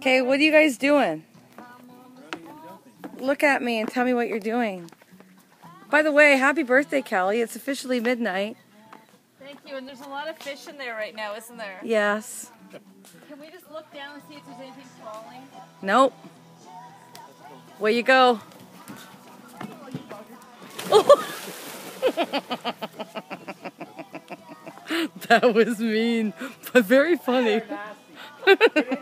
Okay, what are you guys doing? Look at me and tell me what you're doing. By the way, happy birthday, Kelly. It's officially midnight. Thank you. And there's a lot of fish in there right now, isn't there? Yes. Can we just look down and see if there's anything falling? Nope. Where you go? Oh! that was mean, but very funny.